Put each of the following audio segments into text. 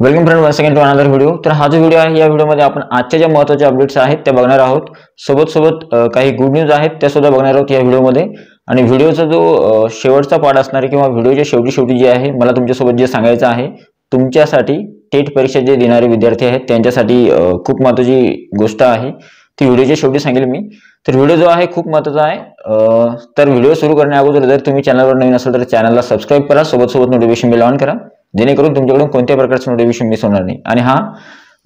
Welcome friend one second to another video तर हा जो व्हिडिओ आहे या व्हिडिओमध्ये आपण आजच्या ज्या महत्त्वाच्या अपडेट्स आहेत त्या बघणार आहोत. सोबत सोबत काही गुड न्यूज आहेत त्या सुद्धा बघणार आहोत या व्हिडिओमध्ये आणि व्हिडिओचा जो शेवटचा पार्ट असणार आहे किंवा व्हिडिओच्या शेवटी शेवटी जे आहे मला तुमच्यासोबत जे सांगायचं आहे तुमच्यासाठी टेट परीक्षा जे देणारे विद्यार्थी आहेत त्यांच्यासाठी खूप महत्त्वाची गोष्ट आहे. ती व्हिडिओच्या शेवटी सांगेल मी. तर व्हिडिओ जो आहे खूप महत्त्वाचा आहे. तर व्हिडिओ सुरू करण्या अगोदर जर तुम्ही चॅनलवर नवीन असेल तर चॅनलला सबस्क्राईब करा. सोबत सोबत नोटिफिकेशन बिल ऑन करा. जेणेकरून तुमच्याकडून कोणत्याही प्रकारचं नोटिफिकेशन मिस होणार नाही. आणि हा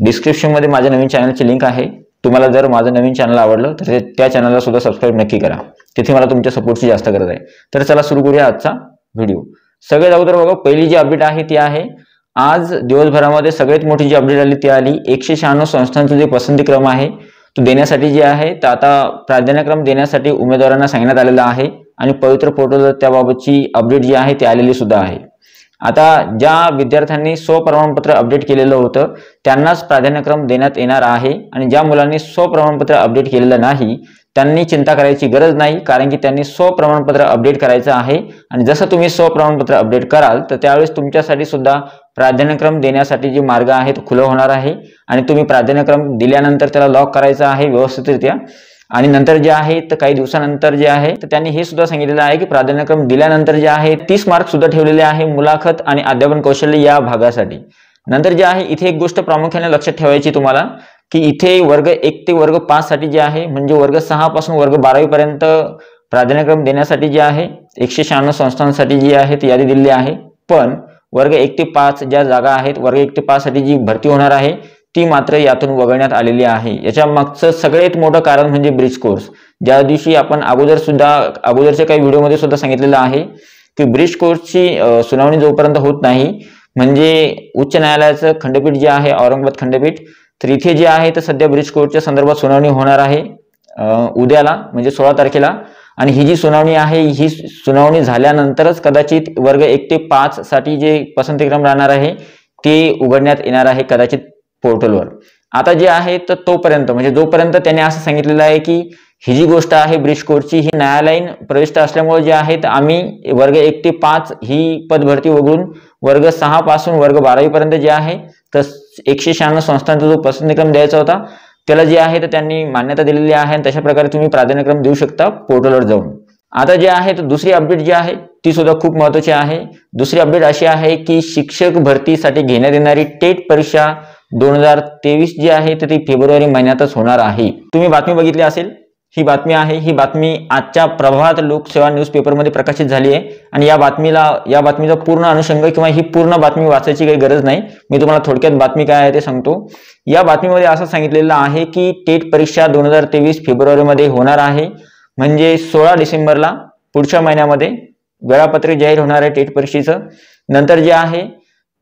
डिस्क्रिप्शनमध्ये माझ्या नवीन चॅनलची लिंक आहे. तुम्हाला जर माझं नवीन चॅनल आवडलं तर त्या चॅनलला सुद्धा सबस्क्राईब नक्की करा. तिथे मला तुमच्या सपोर्टची जास्त गरज आहे. तर चला सुरू करूया आजचा व्हिडिओ सगळ्यात अगोदर बघा पहिली जी अपडेट आहे ती आहे आज दिवसभरामध्ये सगळ्यात मोठी जी अपडेट आली ती आली एकशे शहाण्णव संस्थांचा जे पसंतीक्रम आहे तो देण्यासाठी जे आहे तर आता प्राधान्यक्रम देण्यासाठी उमेदवारांना सांगण्यात आलेला आहे. आणि पवित्र पोर्टलवर त्याबाबतची अपडेट जी आहे ती आलेली सुद्धा आहे. आता ज्या विद्यार्थ्यांनी स्वप्रमाणपत्र अपडेट केलेलं होतं त्यांनाच प्राधान्यक्रम देण्यात येणार आहे आणि ज्या मुलांनी स्वप्रमाणपत्र अपडेट केलेलं नाही त्यांनी चिंता करायची गरज नाही कारण की त्यांनी स्वप्रमाणपत्र अपडेट करायचं आहे. आणि जसं तुम्ही स्वप्रमाणपत्र अपडेट कराल तर त्यावेळेस तुमच्यासाठी सुद्धा प्राधान्यक्रम देण्यासाठी जे मार्ग आहे तो खुलं होणार आहे. आणि तुम्ही प्राधान्यक्रम दिल्यानंतर त्याला लॉक करायचा आहे व्यवस्थितरित्या. आणि नंतर जे आहे तर काही दिवसानंतर जे आहे तर त्यांनी हे सुद्धा सांगितलेलं आहे की प्राधान्यक्रम दिल्यानंतर जे आहे तीस मार्क सुद्धा ठेवलेले आहे मुलाखत आणि अध्यापन कौशल्य या भागासाठी. नंतर जे आहे इथे एक गोष्ट प्रामुख्याने लक्षात ठेवायची तुम्हाला की इथे वर्ग एक ते वर्ग पाच साठी जे आहे म्हणजे वर्ग सहा पासून वर्ग बारावी पर्यंत प्राधान्यक्रम देण्यासाठी जे आहे एकशे शहाण्णव संस्थांसाठी जी आहे ती यादी दिलेली आहे. पण वर्ग एक ते पाच ज्या जागा आहेत वर्ग एक ते पाच साठी जी भरती होणार आहे ती मात्र यातून वगळण्यात आलेली आहे. याच्या मागचं सगळ्यात मोठं कारण म्हणजे ब्रिज कोर्स ज्या दिवशी आपण अगोदर सुद्धा अगोदरच्या काही व्हिडिओमध्ये सुद्धा सांगितलेलं आहे की ब्रिज कोर्सची सुनावणी जोपर्यंत होत नाही म्हणजे उच्च न्यायालयाचं खंडपीठ जे आहे औरंगाबाद खंडपीठ तर इथे जे आहे तर सध्या ब्रिज कोर्टच्या संदर्भात सुनावणी होणार आहे उद्याला म्हणजे सोळा तारखेला. आणि ही जी सुनावणी आहे ही सुनावणी झाल्यानंतरच कदाचित वर्ग एक ते पाच साठी जे पसंतीक्रम राहणार आहे ते उघडण्यात येणार आहे कदाचित पोर्टलवर. आता जे आहे तर तोपर्यंत म्हणजे जोपर्यंत त्याने असं सांगितलेलं आहे की ही जी गोष्ट आहे ब्रिज कोर्टची ही न्यायालयीन प्रविष्ट असल्यामुळे जे आहे तर आम्ही वर्ग एक ते पाच ही पदभरती वगळून वर्ग सहा पासून वर्ग बारावी पर्यंत जे आहे तर एकशे शहाण्णव संस्थांचा जो पसंतीक्रम द्यायचा होता त्याला जे आहे तर त्यांनी मान्यता दिलेली आहे आणि तशा प्रकारे तुम्ही प्राधान्यक्रम देऊ शकता पोर्टलवर जाऊन. आता जे आहे तर दुसरी अपडेट जी आहे ती सुद्धा खूप महत्वाची आहे. दुसरी अपडेट अशी आहे की शिक्षक भरतीसाठी घेण्यात येणारी टेट परीक्षा दोन हजार तेवीस जी आहे तर ती फेब्रुवारी महिन्यातच होणार आहे. तुम्ही बातमी बघितली असेल ही बातमी आहे ही बातमी आजच्या प्रभात लोकसेवा न्यूजपेपरमध्ये प्रकाशित झाली आहे. आणि या बातमीला या बातमीचा पूर्ण अनुषंग किंवा ही पूर्ण बातमी वाचायची काही गरज नाही. मी तुम्हाला थोडक्यात बातमी काय आहे ते सांगतो. या बातमीमध्ये असं सांगितलेलं आहे की टेट परीक्षा दोन हजार तेवीस फेब्रुवारीमध्ये होणार आहे. म्हणजे सोळा डिसेंबरला पुढच्या महिन्यामध्ये वेळापत्रक जाहीर होणार आहे टेट परीक्षेचं. नंतर जे आहे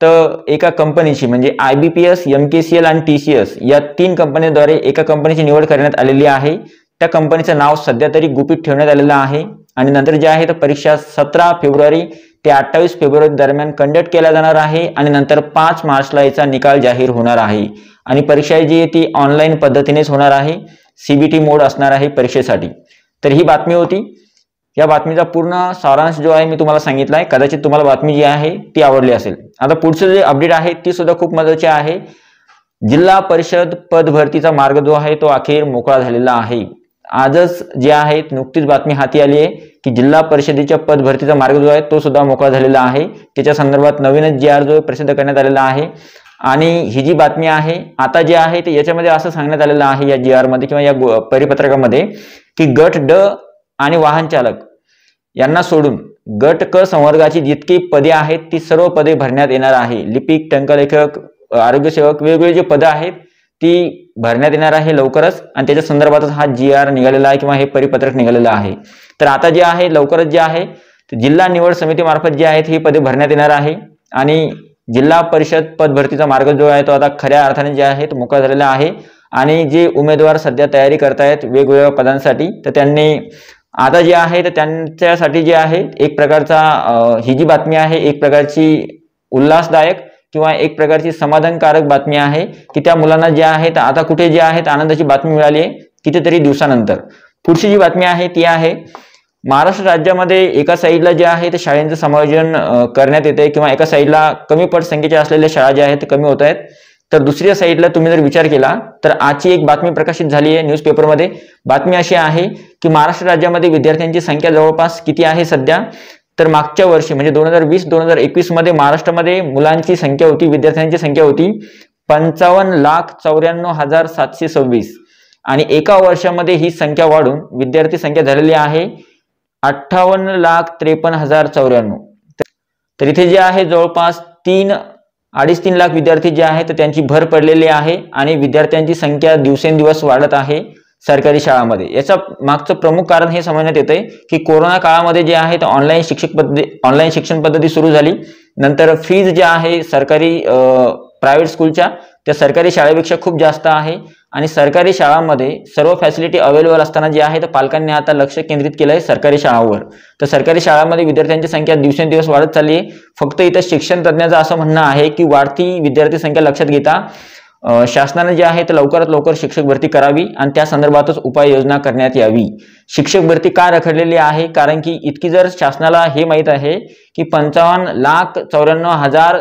तर एका कंपनीची म्हणजे I B P S M K C L आणि टी सी एस या तीन कंपनीद्वारे एका कंपनीची निवड करण्यात आलेली आहे. त्या कंपनीचं नाव सध्या तरी गुपित ठेवण्यात आलेलं आहे. आणि नंतर जे आहे तर परीक्षा सतरा फेब्रुवारी ते अठ्ठावीस फेब्रुवारी दरम्यान कंडक्ट केला जाणार आहे आणि नंतर पाच मार्चला याचा निकाल जाहीर होणार आहे. आणि परीक्षा जी आहे ती ऑनलाईन पद्धतीनेच होणार आहे. सीबीटी मोड असणार आहे परीक्षेसाठी. तर ही बातमी होती. या बातमीचा पूर्ण सारांश जो आहे मी तुम्हाला सांगितला आहे. कदाचित तुम्हाला बातमी जी आहे ती आवडली असेल. आता पुढचं जे अपडेट आहे ती सुद्धा खूप महत्वाची आहे. जिल्हा परिषद पद भरतीचा मार्ग जो आहे तो अखेर मोकळा झालेला आहे. आजच जे आहे नुकतीच बातमी हाती आली आहे की जिल्हा परिषदेच्या पद भरतीचा मार्ग जो आहे तो सुद्धा मोकळा झालेला आहे. त्याच्या संदर्भात नवीनच जी आर जो प्रसिद्ध करण्यात आलेला आहे. आणि ही जी बातमी आहे आता जे आहे ते याच्यामध्ये असं सांगण्यात आलेलं आहे या जी आरमध्ये किंवा या गो- परिपत्रकामध्ये की गट ड आणि वाहन चालक यांना सोडून गट क संवर्गाची जितकी पदे आहेत ती सर्व पदे भरण्यात येणार आहे. लिपिक टंकलेखक आरोग्यसेवक वेगवेगळी जी पदं आहेत ती भरण्यात येणार आहे लवकरच. आणि त्याच्या संदर्भातच हा जी आर निघालेला आहे किंवा हे परिपत्रक निघालेलं आहे. तर आता जे आहे लवकरच जे आहे जिल्हा निवड समितीमार्फत जे आहेत ही पदे भरण्यात येणार आहे. आणि जिल्हा परिषद पद भरतीचा मार्ग जो आहे तो आता खऱ्या अर्थाने जे आहे तो मोकळा झालेला आहे. आणि जे उमेदवार सध्या तयारी करतायत वेगवेगळ्या पदांसाठी तर त्यांनी आता जे आहे तर त्यांच्यासाठी जे आहे एक प्रकारचा ही जी बातमी आहे एक प्रकारची उल्हासदायक किंवा एक प्रकारची समाधानकारक बातमी आहे की त्या मुलांना जे आहेत आता कुठे जे आहेत आनंदाची बातमी मिळाली आहे कितीतरी दिवसानंतर. पुढची जी बातमी आहे ती आहे महाराष्ट्र राज्यामध्ये एका साईडला जे आहे ते शाळेंचं समायोजन करण्यात येते किंवा एका साईडला कमी पटसंख्येच्या असलेल्या शाळा ज्या आहेत ते कमी होत आहेत. तर दुसऱ्या साईडला तुम्ही जर विचार केला तर आजची एक बातमी प्रकाशित झाली आहे न्यूजपेपरमध्ये बातमी अशी आहे की महाराष्ट्र राज्यामध्ये विद्यार्थ्यांची संख्या जवळपास किती आहे सध्या? तर मागच्या वर्षी म्हणजे दोन हजार वीस दोन हजार एकवीसमध्ये महाराष्ट्रामध्ये मुलांची संख्या होती विद्यार्थ्यांची संख्या होती पंचावन्न लाख चौऱ्याण्णव हजार सातशे सव्वीस. आणि एका वर्षामध्ये ही संख्या वाढून विद्यार्थी संख्या झालेली आहे अठ्ठावन्न लाख त्रेपन्न हजार चौऱ्याण्णव. तर इथे जे आहे जवळपास तीन अडीच तीन लाख विद्यार्थी जे आहेत त्यांची भर पडलेली आहे आणि विद्यार्थ्यांची संख्या दिवसेंदिवस वाढत आहे सरकारी शाळांमध्ये. याचा मागचं प्रमुख कारण हे समजण्यात येतंय की कोरोना काळामध्ये जे आहे तर ऑनलाईन शिक्षक पद्धती ऑनलाईन शिक्षण पद्धती सुरू झाली. नंतर फीज ज्या आहे सरकारी प्रायव्हेट स्कूलच्या त्या सरकारी शाळेपेक्षा खूप जास्त आहे. आणि सरकारी शाळांमध्ये सर्व फॅसिलिटी अवेलेबल असताना जे आहे तर पालकांनी आता लक्ष केंद्रित केलं आहे सरकारी शाळांवर. तर सरकारी शाळांमध्ये विद्यार्थ्यांची संख्या दिवसेंदिवस वाढत चालली आहे. फक्त इथं शिक्षण तज्ज्ञाचं असं म्हणणं आहे की वाढती विद्यार्थी संख्या लक्षात घेता शासनाने जे आहे ते लवकरात लवकर शिक्षक भरती करावी आणि त्या संदर्भातच उपाययोजना करण्यात यावी. शिक्षक भरती का रखडलेली आहे? कारण की इतकी जर शासनाला हे माहीत आहे की पंचावन्न लाख चौऱ्याण्णव हजार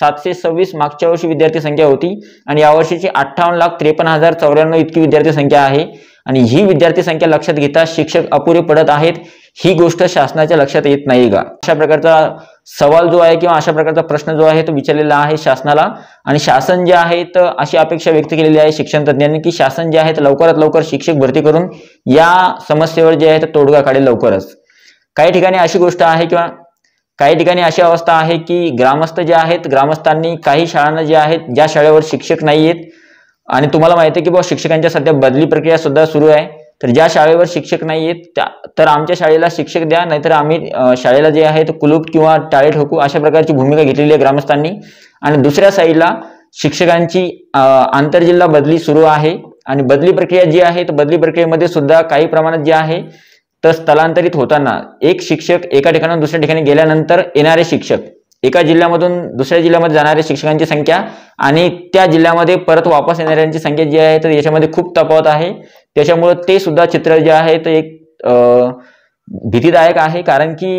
सातशे सव्वीस मागच्या वर्षी विद्यार्थी संख्या होती आणि यावर्षीची अठ्ठावन्न लाख त्रेपन्न हजार चौऱ्याण्णव इतकी विद्यार्थी संख्या आहे. आणि ही विद्यार्थी संख्या लक्षात घेता शिक्षक अपुरे पडत आहेत. ही गोष्ट शासनाच्या लक्षात येत नाही का? अशा प्रकारचा सवाल जो आहे किंवा अशा प्रकारचा प्रश्न जो आहे तो विचारलेला आहे शासनाला. आणि शासन जे आहे तर अशी अपेक्षा व्यक्त केलेली आहे शिक्षण तज्ज्ञांनी की शासन जे आहे ते लवकरात लवकर शिक्षक भरती करून या समस्येवर जे आहे तर तोडगा काढेल लवकरच. काही ठिकाणी अशी गोष्ट आहे किंवा काही ठिकाणी अशी अवस्था आहे की ग्रामस्थ जे आहेत ग्रामस्थांनी काही शाळांना जे आहेत ज्या शाळेवर शिक्षक नाही आहेत आणि तुम्हाला माहिती आहे की बाबा शिक्षकांच्या सध्या बदली प्रक्रिया सुद्धा सुरू आहे. तर ज्या शाळेवर शिक्षक नाही आहेत त्या तर आमच्या शाळेला शिक्षक द्या नाहीतर आम्ही शाळेला जे आहे ते कुलूप किंवा टाळे ठोकू अशा प्रकारची भूमिका घेतलेली आहे ग्रामस्थांनी. आणि दुसऱ्या साईडला शिक्षकांची आंतरजिल्हा बदली सुरू आहे. आणि बदली प्रक्रिया जी आहे तर बदली प्रक्रियेमध्ये सुद्धा काही प्रमाणात जे आहे तर स्थलांतरित होताना एक शिक्षक एका ठिकाणाहून दुसऱ्या ठिकाणी गेल्यानंतर येणारे शिक्षक एका जिल्ह्यामधून दुसऱ्या जिल्ह्यामध्ये जाणाऱ्या शिक्षकांची संख्या आणि त्या जिल्ह्यामध्ये परत वापस येणाऱ्यांची संख्या जी आहे तर याच्यामध्ये खूप तफावत आहे. त्याच्यामुळे ते सुद्धा चित्र जे आहे ते एक भीतीदायक आहे. कारण की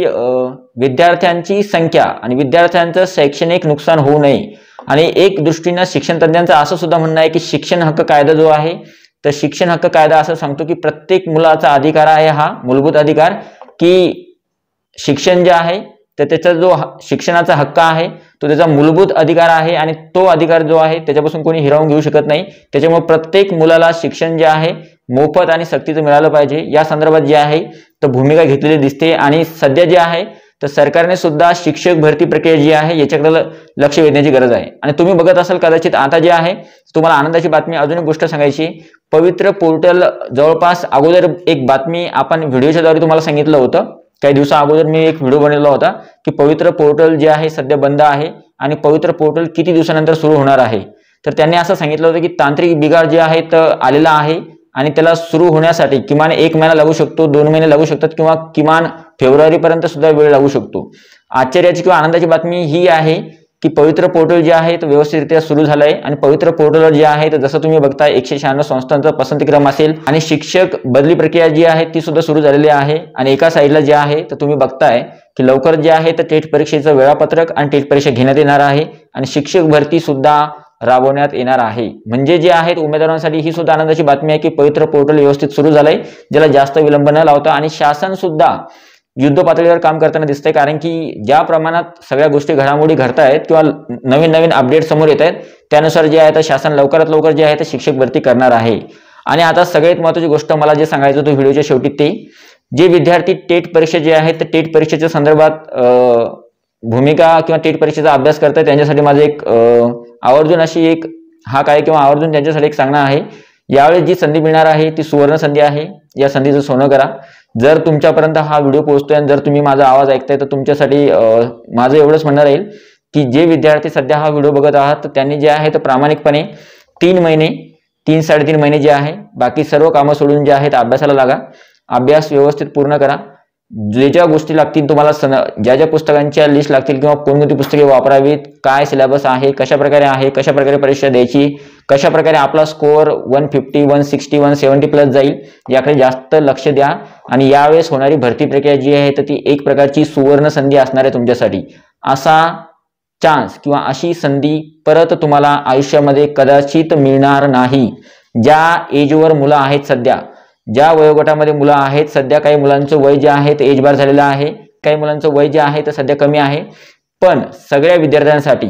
विद्यार्थ्यांची संख्या आणि विद्यार्थ्यांचं शैक्षणिक नुकसान होऊ नये आणि एक दृष्टीनं शिक्षण तज्ज्ञांचं असं सुद्धा म्हणणं आहे की शिक्षण हक्क कायदा जो आहे तर शिक्षण हक्क कायदा असं सांगतो की प्रत्येक मुलाचा अधिकार आहे हा मूलभूत अधिकार की शिक्षण जे आहे तर त्याचा जो ह- शिक्षणाचा हक्क आहे तो त्याचा मूलभूत अधिकार आहे आणि तो अधिकार जो आहे त्याच्यापासून कोणी हिरावून घेऊ शकत नाही. त्याच्यामुळे प्रत्येक मुलाला शिक्षण जे आहे मोफत आणि सक्तीचं मिळालं पाहिजे. या संदर्भात जे आहे तर भूमिका घेतलेली दिसते. आणि सध्या जे आहे तर सरकारने सुद्धा शिक्षक भरती प्रक्रिया जी आहे याच्याकडे लक्ष वेधण्याची गरज आहे. आणि तुम्ही बघत असाल कदाचित आता जे आहे तुम्हाला आनंदाची बातमी अजून एक गोष्ट सांगायची. पवित्र पोर्टल जवळपास अगोदर एक बातमी आपण व्हिडिओच्या द्वारे तुम्हाला सांगितलं होतं. काही दिवसा अगोदर मी एक व्हिडिओ बनवला होता की पवित्र पोर्टल जे आहे सध्या बंद आहे आणि पवित्र पोर्टल किती दिवसानंतर सुरू होणार आहे. तर त्यांनी असं सांगितलं होतं की तांत्रिक बिघाड जे आहे तर आलेला आहे. आणि त्याला सुरू होण्यासाठी किमान एक महिना लागू शकतो दोन महिने लागू शकतात किंवा किमान फेब्रुवारीपर्यंत सुद्धा वेळ लागू शकतो. आश्चर्याची किंवा आनंदाची बातमी ही आहे की पवित्र पोर्टल जे आहे ते व्यवस्थितरित्या सुरू झालं आहे आणि पवित्र पोर्टलवर जे आहे तर जसं तुम्ही बघताय एकशे शहाण्णव संस्थांचा पसंतीक्रम असेल आणि शिक्षक बदली प्रक्रिया जी आहे ती सुद्धा सुरू झालेली आहे आणि एका साईडला जे आहे तर तुम्ही बघताय की लवकर जे आहे तर टेट परीक्षेचं वेळापत्रक आणि टेट परीक्षा घेण्यात येणार आहे आणि शिक्षक भरती सुद्धा राबवण्यात येणार आहे. म्हणजे जे आहेत उमेदवारांसाठी ही सुद्धा आनंदाची बातमी आहे की पवित्र पोर्टल व्यवस्थित सुरू झालंय ज्याला जास्त विलंब न लावता आणि शासन सुद्धा युद्ध पातळीवर काम करताना दिसतंय. कारण की ज्या प्रमाणात सगळ्या गोष्टी घडामोडी घडतायत किंवा नवीन नवीन अपडेट समोर येत आहेत त्यानुसार जे आहे तर शासन लवकरात लवकर जे आहे ते शिक्षक भरती करणार आहे. आणि आता सगळ्यात महत्वाची गोष्ट मला जे सांगायचं होतं व्हिडिओच्या शेवटी ते जे विद्यार्थी टेट परीक्षा जे आहेत तर टेट परीक्षेच्या संदर्भात भूमिका किंवा टेट परीक्षेचा अभ्यास करतात त्यांच्यासाठी माझं एक आवर्जून अशी एक हा काय किंवा आवर्जून त्यांच्यासाठी एक सांगणं आहे. यावेळी जी संधी मिळणार आहे ती सुवर्ण संधी आहे. या संधीचं सोनं करा. जर तुमच्यापर्यंत हा व्हिडिओ पोहोचतोय आणि जर तुम्ही माझा आवाज ऐकताय तर तुमच्यासाठी माझं एवढंच म्हणणं राहील की जे विद्यार्थी सध्या हा व्हिडिओ बघत आहात तर त्यांनी जे आहे तर प्रामाणिकपणे तीन महिने तीन साडेतीन महिने जे आहे बाकी सर्व कामं सोडून जे आहेत अभ्यासाला लागा. अभ्यास व्यवस्थित पूर्ण करा. ज्या गोष्टी लागतील तुम्हाला सन ज्या ज्या पुस्तकांच्या लिस्ट लागतील किंवा कोणकोणती पुस्तके वापरावीत काय सिलेबस आहे कशा प्रकारे आहे कशा प्रकारे परीक्षा द्यायची कशा प्रकारे आपला score one fifty one sixty one seventy plus जाईल याकडे जास्त लक्ष द्या. आणि यावेळेस होणारी भरती प्रक्रिया जी आहे तर ती एक प्रकारची सुवर्ण संधी असणार आहे तुमच्यासाठी. असा चान्स किंवा अशी संधी परत तुम्हाला आयुष्यामध्ये कदाचित मिळणार नाही. ज्या एजवर मुलं आहेत सध्या ज्या वयोगटामध्ये मुलं आहेत सध्या काही मुलांचं वय जे आहे ते एज बार झालेलं आहे. काही मुलांचं वय जे आहे ते सध्या कमी आहे. पण सगळ्या विद्यार्थ्यांसाठी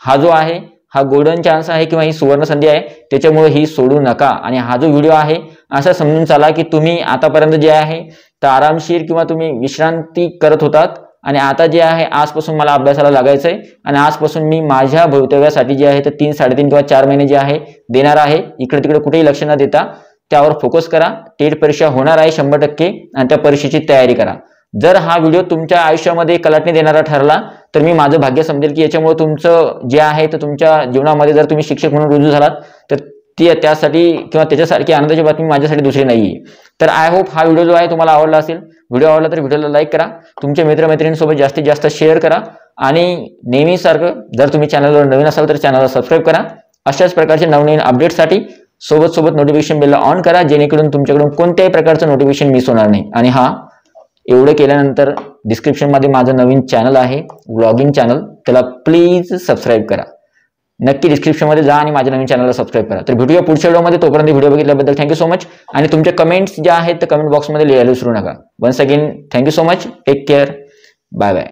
हा जो आहे हा गोल्डन चान्स आहे किंवा ही सुवर्ण संधी आहे त्याच्यामुळे ही सोडू नका. आणि हा जो व्हिडिओ आहे असं समजून चाला की तुम्ही आतापर्यंत जे आहे तर आरामशीर किंवा तुम्ही विश्रांती करत होतात. आणि आता जे आहे आजपासून मला अभ्यासाला लागायचं आहे आणि आजपासून मी माझ्या भवितव्यासाठी जे आहे तर तीन साडेतीन किंवा चार महिने जे आहे देणार आहे. इकडे तिकडे कुठेही लक्ष न देता. त्यावर फोकस करा. टेट परीक्षा होणार आहे शंभर टक्के आणि त्या परीक्षेची तयारी करा. जर हा व्हिडिओ तुमच्या आयुष्यामध्ये कलाटणी देणारा ठरला तर मी माझं भाग्य समजेल की याच्यामुळे तुमचं जे आहे तर तुमच्या जीवनामध्ये जर तुम्ही शिक्षक म्हणून रुजू झालात तर ती त्यासाठी किंवा त्याच्यासारखी आनंदाची बातमी माझ्यासाठी दुसरी नाही आहे तर आय होप हा व्हिडिओ जो आहे तुम्हाला आवडला असेल व्हिडिओ आवडला तर व्हिडिओला लाईक करा. तुमच्या मित्रमैत्रिणींसोबत जास्तीत जास्त शेअर करा. आणि नेहमीसारखं जर तुम्ही चॅनलवर नवीन असाल तर चॅनलला सबस्क्राईब करा. अशाच प्रकारचे नवनवीन अपडेटसाठी सोबत सोबत नोटिफिकेशन बेलला ऑन करा जेणेकरून तुमच्याकडून कोणत्याही प्रकारचं नोटिफिकेशन मिस होणार नाही. आणि हा एवढं केल्यानंतर डिस्क्रिप्शनमध्ये माझं नवीन चॅनल आहे व्लॉगिंग चॅनल त्याला प्लीज सबस्क्राईब करा. नक्की डिस्क्रिप्शनमध्ये जा आणि माझ्या नवीन चॅनलला सबस्क्राईब करा. तर भेटूया पुढच्या व्हिडिओमध्ये. तोपर्यंत व्हिडिओ बघितल्याबद्दल थँक्यू सो मच आणि तुमच्या कमेंट्स ज्या आहेत त्या कमेंट बॉक्समध्ये लिहायला विसरू नका. Once again thank you so much take care bye bye